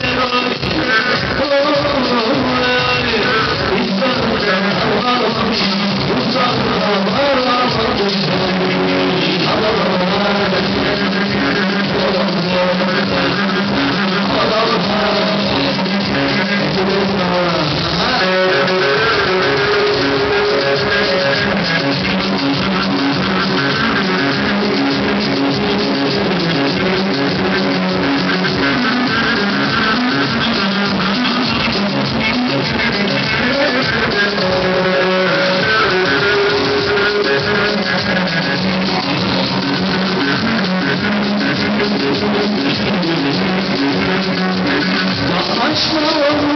generoso. Başlar